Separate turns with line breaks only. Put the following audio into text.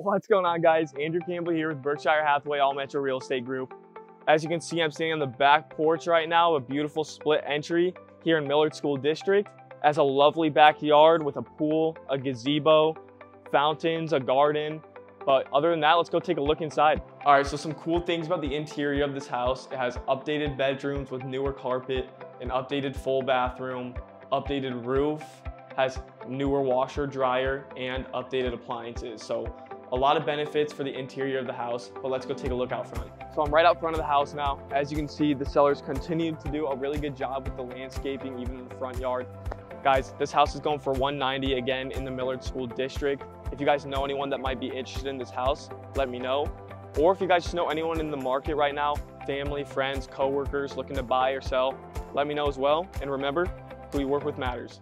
What's going on guys? Andrew Campbell here with Berkshire Hathaway All Metro Real Estate Group. As you can see, I'm standing on the back porch right now, a beautiful split entry here in Millard School District. Has a lovely backyard with a pool, a gazebo, fountains, a garden. But other than that, let's go take a look inside. All right, so some cool things about the interior of this house. It has updated bedrooms with newer carpet, an updated full bathroom, updated roof, has newer washer, dryer, and updated appliances. So a lot of benefits for the interior of the house, but let's go take a look out front. So I'm right out front of the house now. As you can see, the sellers continue to do a really good job with the landscaping, even in the front yard. Guys, this house is going for 190 again in the Millard School District. If you guys know anyone that might be interested in this house, let me know. Or if you guys know anyone in the market right now, family, friends, coworkers looking to buy or sell, let me know as well. And remember, who you work with matters.